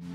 うん。